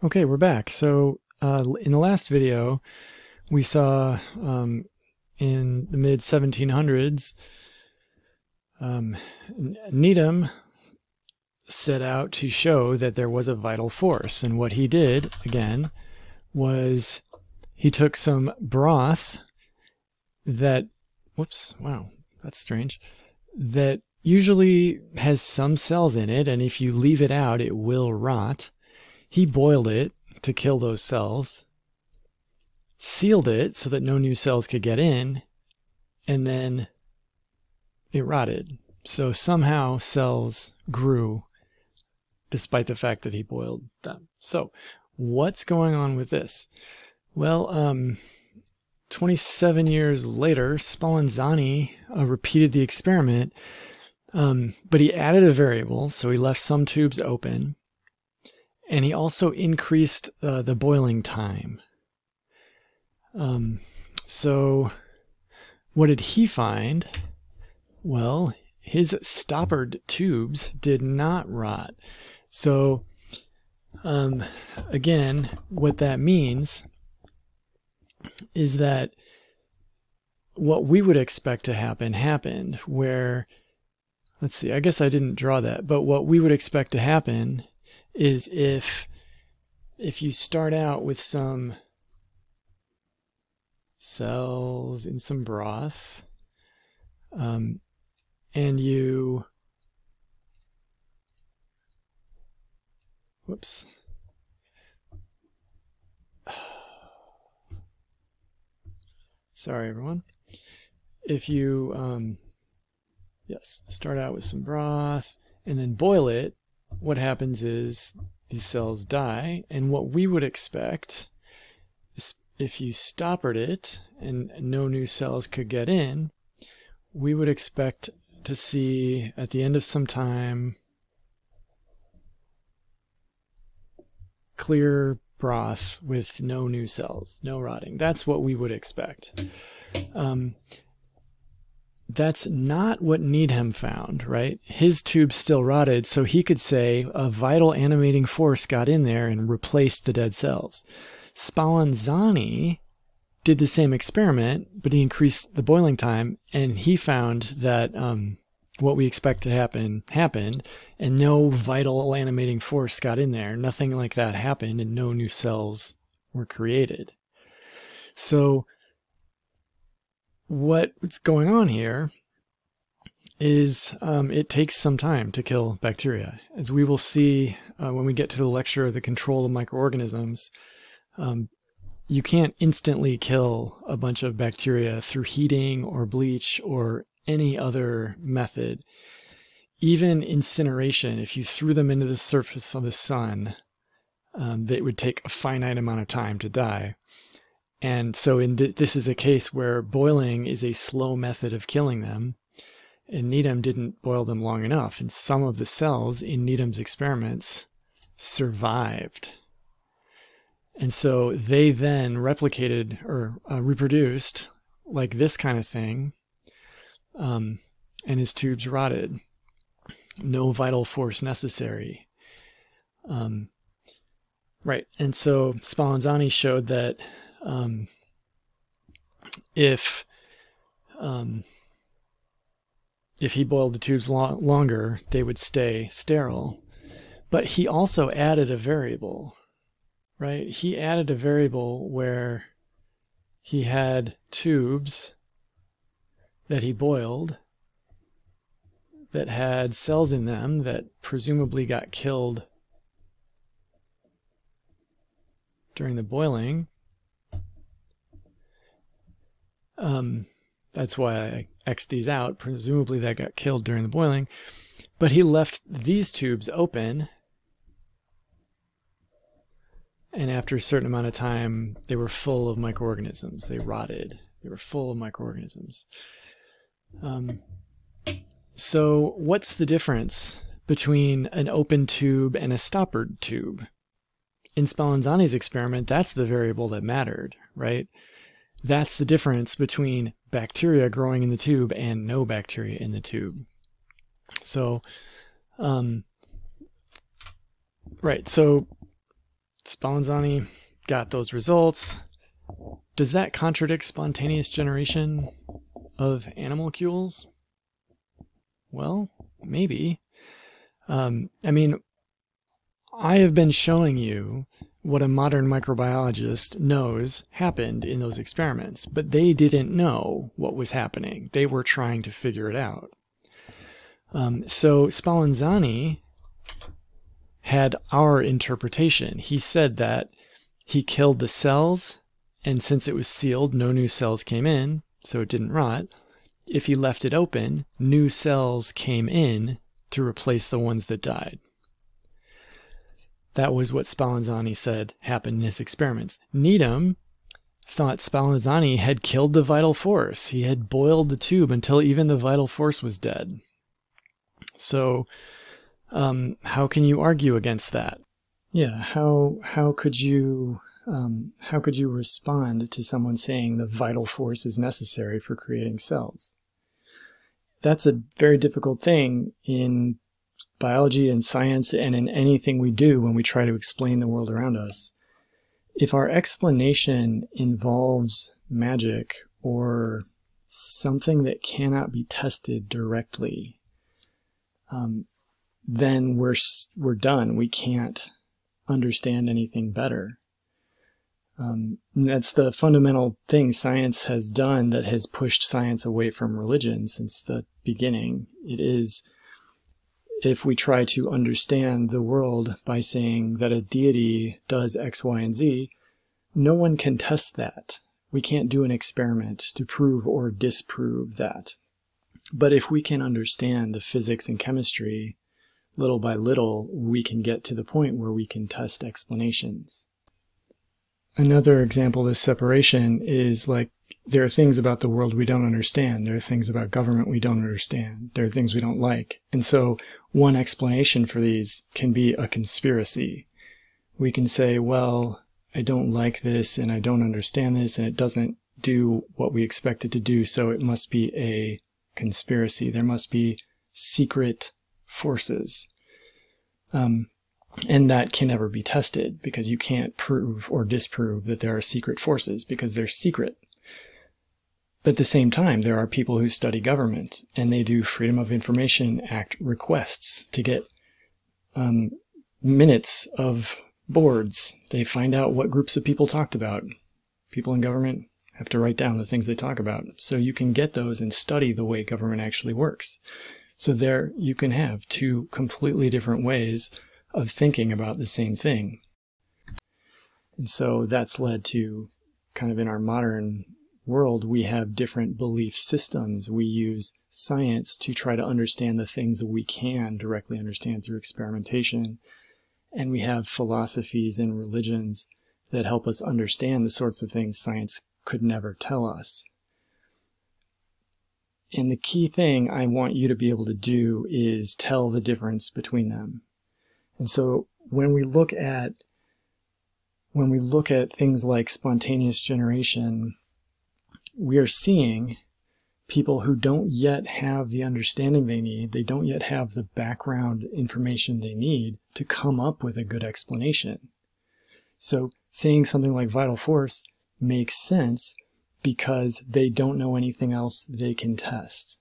Okay, we're back. So uh, in the last video, we saw um, in the mid 1700s, um, Needham set out to show that there was a vital force. And what he did, again, was he took some broth that, whoops, wow, that's strange, that usually has some cells in it, and if you leave it out, it will rot. He boiled it to kill those cells, sealed it so that no new cells could get in, and then it rotted. So somehow cells grew despite the fact that he boiled them. So what's going on with this? Well, um, 27 years later, Spallanzani uh, repeated the experiment, um, but he added a variable. So he left some tubes open and he also increased uh, the boiling time. Um, so, what did he find? Well, his stoppered tubes did not rot. So, um, again, what that means is that what we would expect to happen happened, where, let's see, I guess I didn't draw that, but what we would expect to happen is if if you start out with some cells in some broth um, and you whoops sorry everyone. If you um, yes start out with some broth and then boil it what happens is these cells die, and what we would expect is if you stoppered it and no new cells could get in, we would expect to see at the end of some time clear broth with no new cells, no rotting. That's what we would expect. Um, that's not what Needham found, right? His tube still rotted, so he could say a vital animating force got in there and replaced the dead cells. Spallanzani did the same experiment, but he increased the boiling time, and he found that um, what we expect to happen happened, and no vital animating force got in there. Nothing like that happened, and no new cells were created. So what's going on here is um, it takes some time to kill bacteria. As we will see uh, when we get to the lecture of the control of microorganisms, um, you can't instantly kill a bunch of bacteria through heating or bleach or any other method. Even incineration, if you threw them into the surface of the sun, um, would take a finite amount of time to die. And so in th- this is a case where boiling is a slow method of killing them. And Needham didn't boil them long enough. And some of the cells in Needham's experiments survived. And so they then replicated or uh, reproduced like this kind of thing. Um, and his tubes rotted. No vital force necessary. Um, right. And so Spallanzani showed that um, if um, if he boiled the tubes lo- longer, they would stay sterile. But he also added a variable, right? He added a variable where he had tubes that he boiled that had cells in them that presumably got killed during the boiling um, that's why I X'd these out. Presumably that got killed during the boiling. But he left these tubes open. And after a certain amount of time, they were full of microorganisms. They rotted. They were full of microorganisms. Um, so, what's the difference between an open tube and a stoppered tube? In Spallanzani's experiment, that's the variable that mattered, right? That's the difference between bacteria growing in the tube and no bacteria in the tube. So, um, right. So Spallanzani got those results. Does that contradict spontaneous generation of animalcules? Well, maybe. Um, I mean, I have been showing you what a modern microbiologist knows happened in those experiments, but they didn't know what was happening. They were trying to figure it out. Um, so Spallanzani had our interpretation. He said that he killed the cells, and since it was sealed, no new cells came in, so it didn't rot. If he left it open, new cells came in to replace the ones that died. That was what Spallanzani said happened in his experiments. Needham thought Spallanzani had killed the vital force. He had boiled the tube until even the vital force was dead. So, um, how can you argue against that? Yeah, how how could you um, how could you respond to someone saying the vital force is necessary for creating cells? That's a very difficult thing in biology and science and in anything we do when we try to explain the world around us. If our explanation involves magic or something that cannot be tested directly, um, then we're we're done. We can't understand anything better. Um, that's the fundamental thing science has done that has pushed science away from religion since the beginning. It is if we try to understand the world by saying that a deity does X, Y, and Z, no one can test that. We can't do an experiment to prove or disprove that. But if we can understand the physics and chemistry, little by little, we can get to the point where we can test explanations. Another example of separation is like there are things about the world we don't understand. There are things about government we don't understand. There are things we don't like. And so one explanation for these can be a conspiracy. We can say, well, I don't like this and I don't understand this and it doesn't do what we expect it to do, so it must be a conspiracy. There must be secret forces. Um, and that can never be tested because you can't prove or disprove that there are secret forces because they're secret. But at the same time, there are people who study government and they do Freedom of Information Act requests to get um, minutes of boards. They find out what groups of people talked about. People in government have to write down the things they talk about. So you can get those and study the way government actually works. So there you can have two completely different ways of thinking about the same thing. And so that's led to kind of in our modern world, we have different belief systems. We use science to try to understand the things we can directly understand through experimentation. And we have philosophies and religions that help us understand the sorts of things science could never tell us. And the key thing I want you to be able to do is tell the difference between them. And so when we look at when we look at things like spontaneous generation we are seeing people who don't yet have the understanding they need, they don't yet have the background information they need to come up with a good explanation. So saying something like vital force makes sense because they don't know anything else they can test.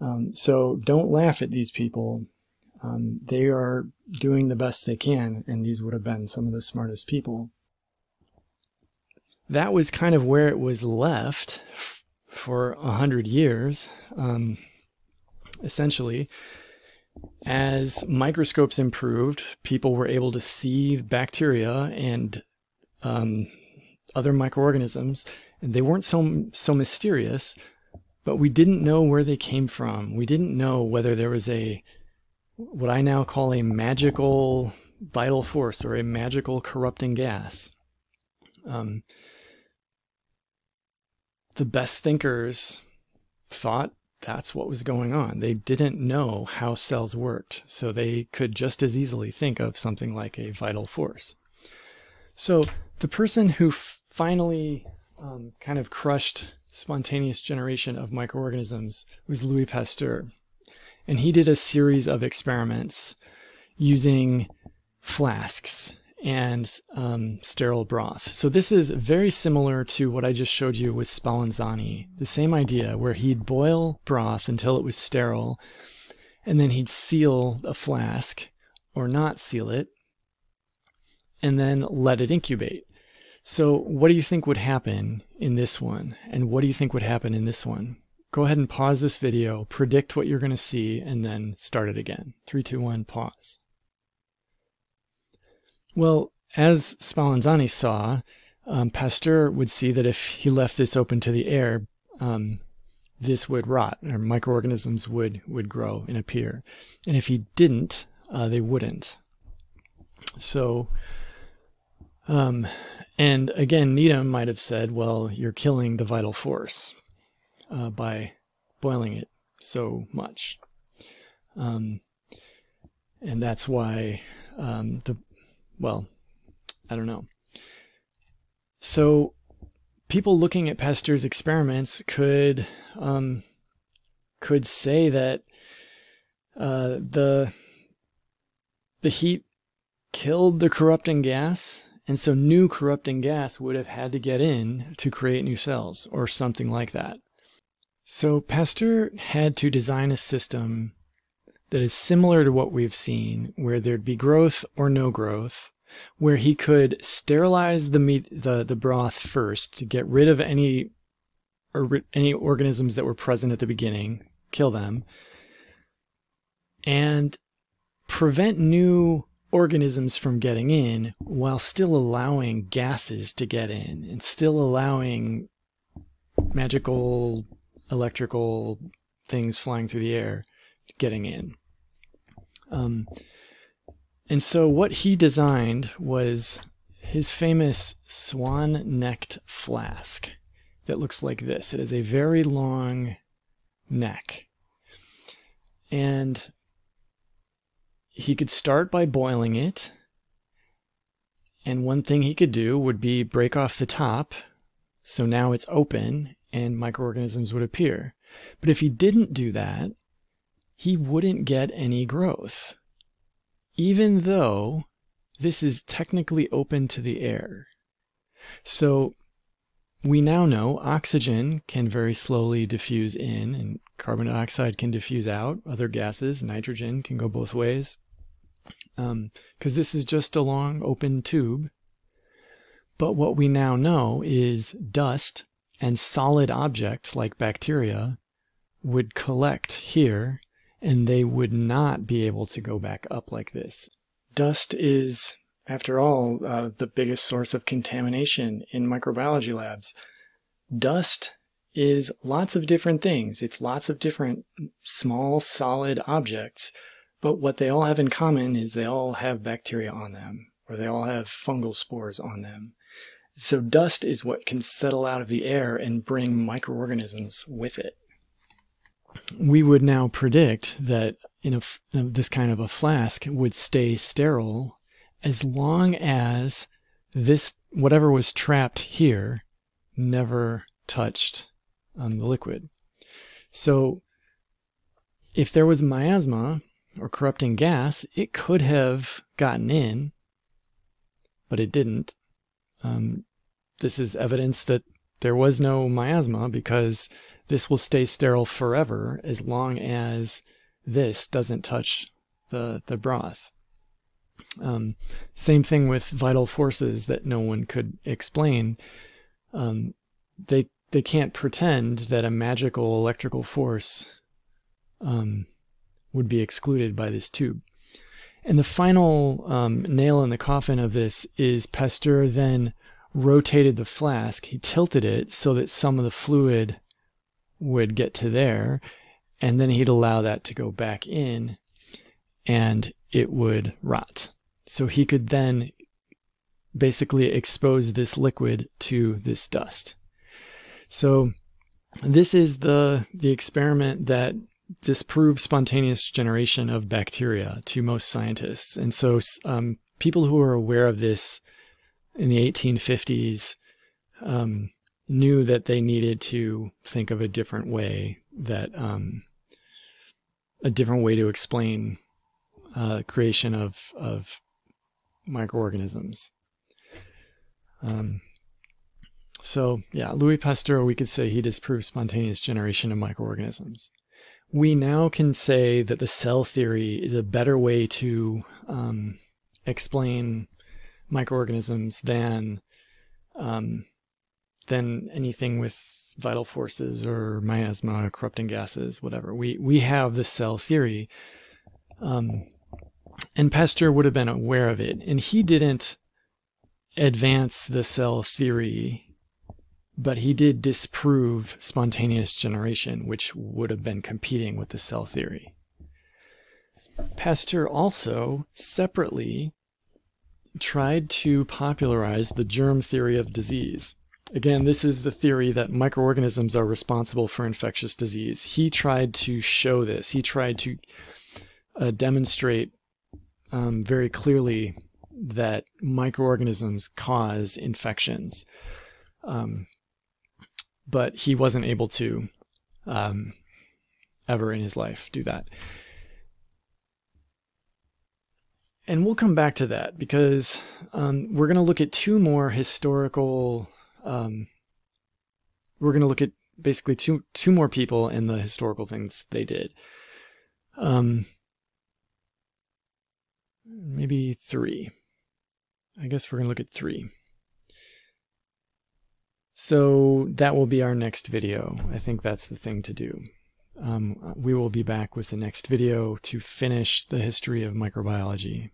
Um, so don't laugh at these people. Um, they are doing the best they can, and these would have been some of the smartest people that was kind of where it was left for a hundred years, um, essentially. As microscopes improved, people were able to see bacteria and um, other microorganisms, and they weren't so so mysterious. But we didn't know where they came from. We didn't know whether there was a what I now call a magical vital force or a magical corrupting gas. Um, the best thinkers thought that's what was going on. They didn't know how cells worked, so they could just as easily think of something like a vital force. So the person who finally um, kind of crushed spontaneous generation of microorganisms was Louis Pasteur. And he did a series of experiments using flasks and um, sterile broth. So this is very similar to what I just showed you with Spallanzani. The same idea where he'd boil broth until it was sterile, and then he'd seal a flask or not seal it, and then let it incubate. So what do you think would happen in this one? And what do you think would happen in this one? Go ahead and pause this video, predict what you're going to see, and then start it again. Three, two, one, pause. Well, as Spallanzani saw, um, Pasteur would see that if he left this open to the air, um, this would rot, or microorganisms would would grow and appear. And if he didn't, uh, they wouldn't. So, um, and again, Needham might have said, "Well, you're killing the vital force uh, by boiling it so much," um, and that's why um, the well, I don't know. So people looking at Pasteur's experiments could um, could say that uh, the the heat killed the corrupting gas, and so new corrupting gas would have had to get in to create new cells, or something like that. So Pasteur had to design a system that is similar to what we've seen, where there'd be growth or no growth, where he could sterilize the meat, the, the broth first to get rid of any or any organisms that were present at the beginning, kill them, and prevent new organisms from getting in while still allowing gases to get in and still allowing magical electrical things flying through the air getting in. Um, and so what he designed was his famous swan necked flask that looks like this. It has a very long neck. And he could start by boiling it. And one thing he could do would be break off the top. So now it's open and microorganisms would appear. But if he didn't do that, he wouldn't get any growth, even though this is technically open to the air. So we now know oxygen can very slowly diffuse in and carbon dioxide can diffuse out. Other gases, nitrogen, can go both ways. Because um, this is just a long open tube. But what we now know is dust and solid objects like bacteria would collect here and they would not be able to go back up like this. Dust is, after all, uh, the biggest source of contamination in microbiology labs. Dust is lots of different things. It's lots of different small solid objects, but what they all have in common is they all have bacteria on them, or they all have fungal spores on them. So dust is what can settle out of the air and bring microorganisms with it we would now predict that in, a, in this kind of a flask would stay sterile as long as this whatever was trapped here never touched um, the liquid. So if there was miasma or corrupting gas, it could have gotten in, but it didn't. Um, this is evidence that there was no miasma because this will stay sterile forever as long as this doesn't touch the, the broth. Um, same thing with vital forces that no one could explain. Um, they they can't pretend that a magical electrical force um, would be excluded by this tube. And the final um, nail in the coffin of this is Pasteur then rotated the flask. He tilted it so that some of the fluid would get to there, and then he'd allow that to go back in, and it would rot. So he could then basically expose this liquid to this dust. So this is the the experiment that disproves spontaneous generation of bacteria to most scientists. And so um, people who are aware of this in the 1850s um, knew that they needed to think of a different way that um, a different way to explain uh, creation of of microorganisms. Um, so, yeah, Louis Pasteur, we could say he disproved spontaneous generation of microorganisms. We now can say that the cell theory is a better way to um, explain microorganisms than um, than anything with vital forces or miasma, corrupting gases, whatever. We we have the cell theory, um, and Pasteur would have been aware of it, and he didn't advance the cell theory, but he did disprove spontaneous generation, which would have been competing with the cell theory. Pasteur also separately tried to popularize the germ theory of disease. Again, this is the theory that microorganisms are responsible for infectious disease. He tried to show this. He tried to uh, demonstrate um, very clearly that microorganisms cause infections. Um, but he wasn't able to um, ever in his life do that. And we'll come back to that because um, we're going to look at two more historical. Um, we're going to look at basically two two more people and the historical things they did. Um, maybe three. I guess we're going to look at three. So that will be our next video. I think that's the thing to do. Um, we will be back with the next video to finish the history of microbiology.